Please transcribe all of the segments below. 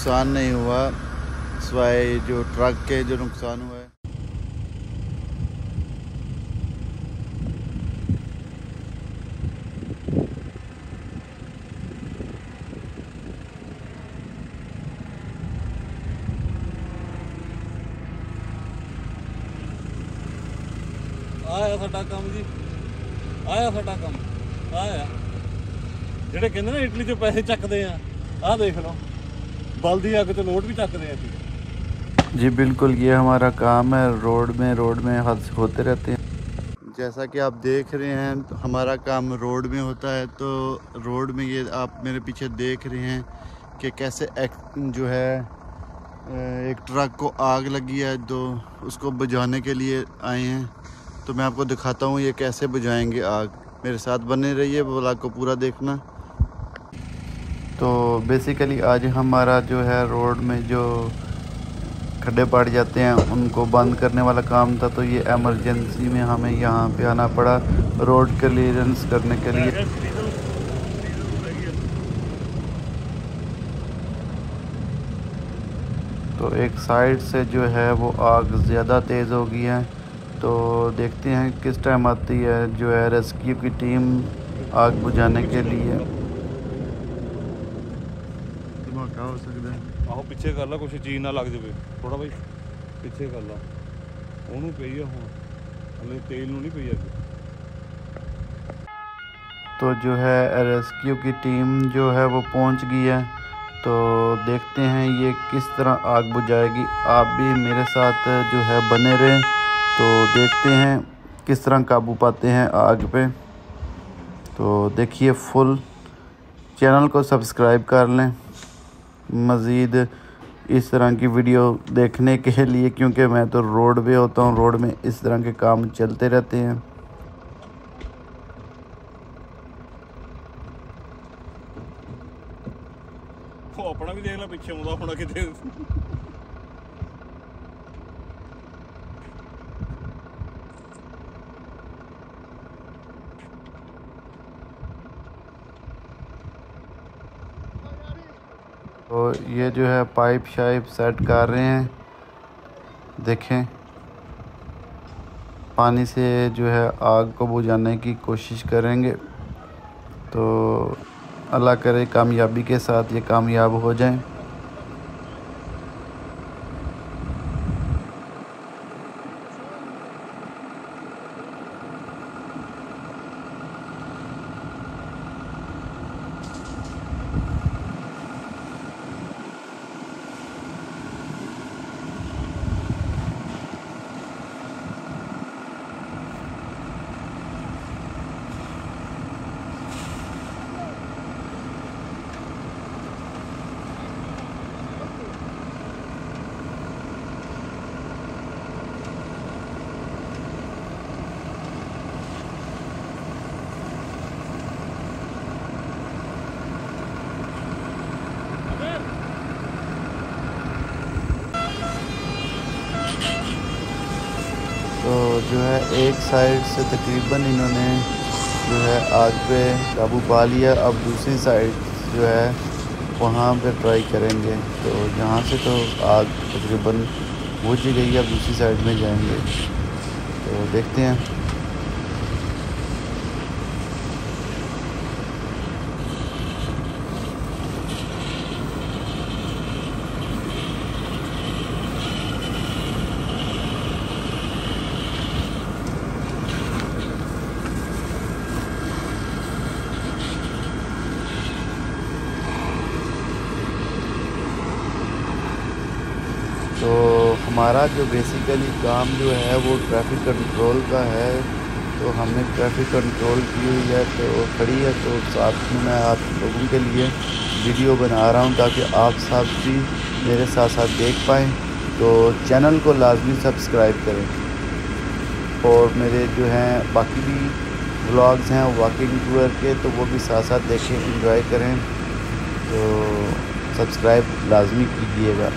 नुकसान नहीं हुआ सिवाय जो ट्रक के जो नुकसान हुआ है ਆਇਆ ਸਾਡਾ ਕੰਮ ਜੀ ਆਇਆ ਸਾਡਾ ਕੰਮ ਆਇਆ ਜਿਹੜੇ ਕਹਿੰਦੇ ਨਾ ਇਟਲੀ 'ਚ ਪੈਸੇ ਚੱਕਦੇ ਆ ਆਹ ਦੇਖ ਲਓ बल्दी आगे तो नोट भी तकते हैं जी। बिल्कुल ये हमारा काम है रोड में रोड में हादसे होते रहते हैं। जैसा कि आप देख रहे हैं तो हमारा काम रोड में होता है तो रोड में ये आप मेरे पीछे देख रहे हैं कि कैसे एक, जो है एक ट्रक को आग लगी है तो उसको बुझाने के लिए आए हैं। तो मैं आपको दिखाता हूँ ये कैसे बुझाएँगे आग। मेरे साथ बने रहिए ब्लॉग को पूरा देखना। तो बेसिकली आज हमारा जो है रोड में जो खड्डे पड़ जाते हैं, उनको बंद करने वाला काम था तो ये इमरजेंसी में हमें यहाँ पे आना पड़ा रोड क्लियरेंस करने के लिए। तो एक साइड से जो है वो आग ज़्यादा तेज़ हो गई है तो देखते हैं किस टाइम आती है जो है रेस्क्यू की टीम आग बुझाने के लिए। धमाका हो सकता है ਆਹੋ ਪਿੱਛੇ ਕਰ ਲਾ ਕੁਛ ਚੀਜ਼ ਨਾ ਲੱਗ ਜਾਵੇ ਥੋੜਾ ਬਾਈ ਪਿੱਛੇ ਕਰ ਲਾ ਉਹਨੂੰ ਪਈ ਆ ਹੁਣ ਹਲੇ ਤੇਲ ਨੂੰ ਨਹੀਂ ਪਈ ਅੱਗ तो जो है रेस्क्यू की टीम जो है वो पहुंच गई है तो देखते हैं ये किस तरह आग बुझाएगी आप भी मेरे साथ जो है बने रहें तो देखते हैं किस तरह काबू पाते हैं आग पे तो देखिए फुल चैनल को सब्सक्राइब कर लें मज़ीद इस तरह की वीडियो देखने के लिए, क्योंकि मैं तो रोड पे होता हूँ, रोड में इस तरह के काम चलते रहते हैं। अपना भी देख पीछे होना कितने तो ये जो है पाइप शाइप सेट कर रहे हैं। देखें, पानी से जो है आग को बुझाने की कोशिश करेंगे। तो अल्लाह करे कामयाबी के साथ ये कामयाब हो जाएँ। तो जो है, एक साइड से तकरीबन इन्होंने जो है आग पे काबू पा लिया। अब दूसरी साइड जो है, वहाँ पे ट्राई करेंगे। तो यहाँ से तो आग तकरीबन बुझ गई अब दूसरी साइड में जाएँगे। तो देखते हैं तो हमारा जो बेसिकली काम जो है वो ट्रैफ़िक कंट्रोल का है तो हमने ट्रैफ़िक कंट्रोल की हुई है तो खड़ी है तो साथ में मैं आप लोगों के लिए वीडियो बना रहा हूँ ताकि आप सब भी मेरे साथ साथ देख पाएँ। तो चैनल को लाजमी सब्सक्राइब करें। और मेरे जो हैं बाकी भी व्लॉग्स हैं वॉकिंग टूर के तो वो भी साथ साथ देखें इंजॉय करें। तो सब्सक्राइब लाजमी कीजिएगा।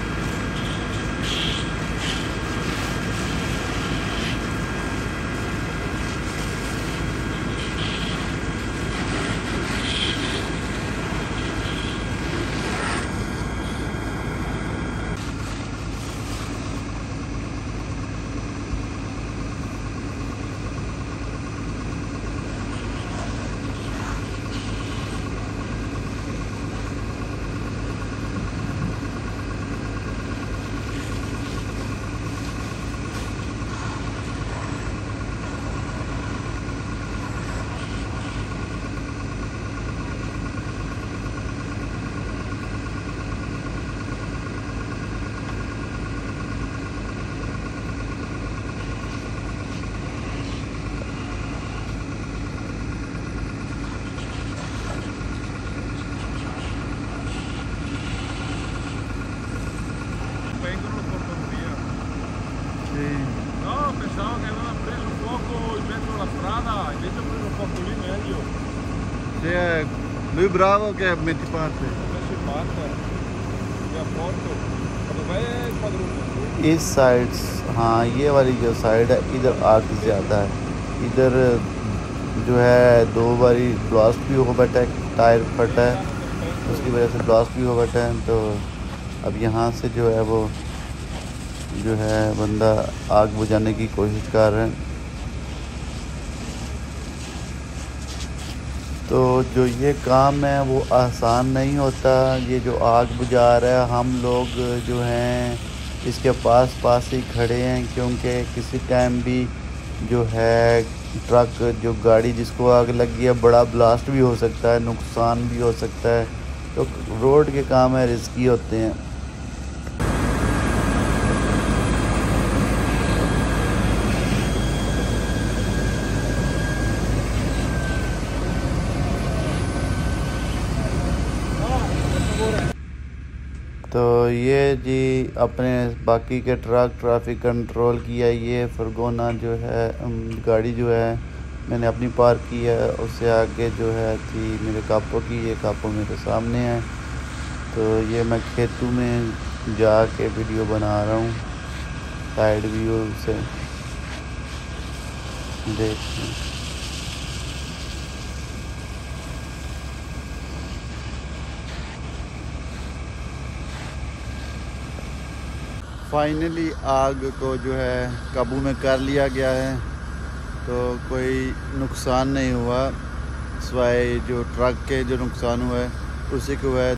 Sì, è lui bravo che metti parte. E a porto. Dov'è il padrone? इस साइड हाँ ये वाली जो साइड है इधर आग ज़्यादा है इधर जो है दो बारी ब्लास्ट भी हो बैठा है टायर फटा है उसकी वजह से ब्लास्ट भी हो बैठा है तो अब यहाँ से जो है वो जो है बंदा आग बुझाने की कोशिश कर रहे हैं तो जो ये काम है, वो आसान नहीं होता। ये जो आग बुझा रहा है, हम लोग जो हैं, इसके पास पास ही खड़े हैं, क्योंकि किसी टाइम भी जो है ट्रक जो गाड़ी जिसको आग लगी है, बड़ा ब्लास्ट भी हो सकता है, नुकसान भी हो सकता है। तो रोड के काम है रिस्की होते हैं। तो ये जी अपने बाकी के ट्रक ट्रैफ़िक कंट्रोल किया, ये फरगोना जो है गाड़ी जो है, मैंने अपनी पार्क की है, उससे आगे जो है थी मेरे कापो की, ये कापो मेरे सामने है। तो ये मैं खेतों में जा के वीडियो बना रहा हूँ साइड व्यू से। देखते हैं फाइनली आग को जो है काबू में कर लिया गया है तो कोई नुकसान नहीं हुआ। सवाए जो ट्रक के जो नुकसान हुआ है उसी को है